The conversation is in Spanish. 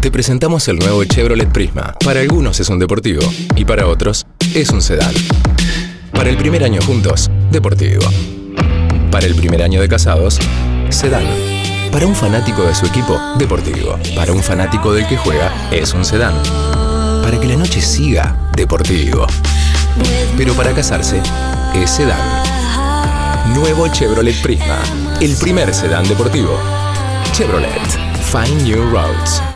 Te presentamos el nuevo Chevrolet Prisma. Para algunos es un deportivo y para otros es un sedán. Para el primer año juntos, deportivo. Para el primer año de casados, sedán. Para un fanático de su equipo, deportivo. Para un fanático del que juega, es un sedán. Para que la noche siga, deportivo. Pero para casarse, es sedán. Nuevo Chevrolet Prisma. El primer sedán deportivo. Chevrolet. Find New Roads.